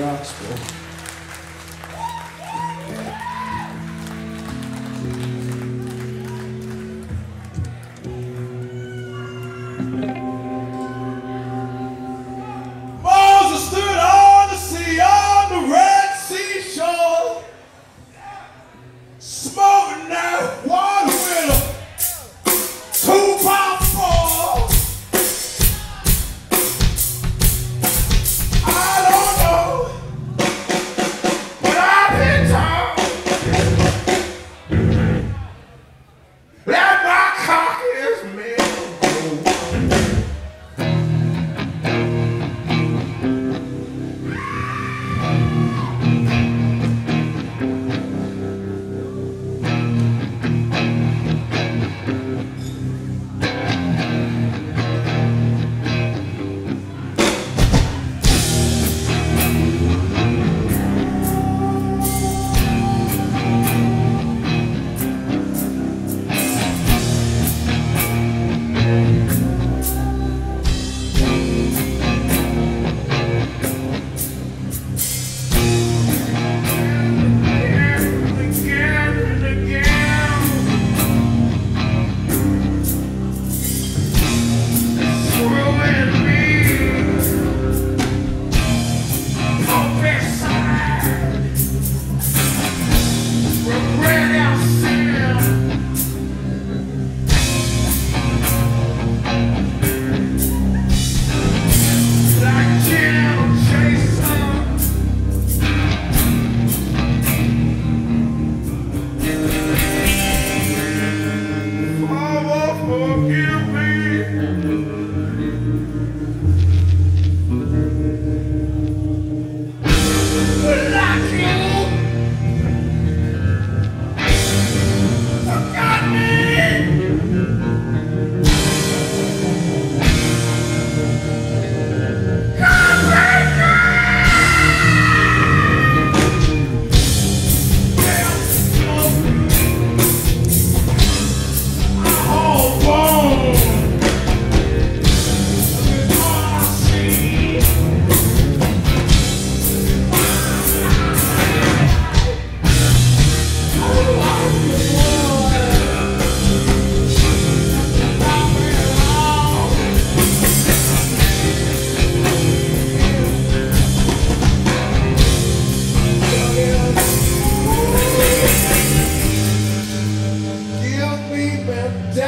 gospel.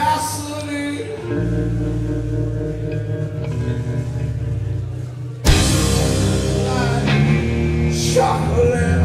gasoline. Chocolate.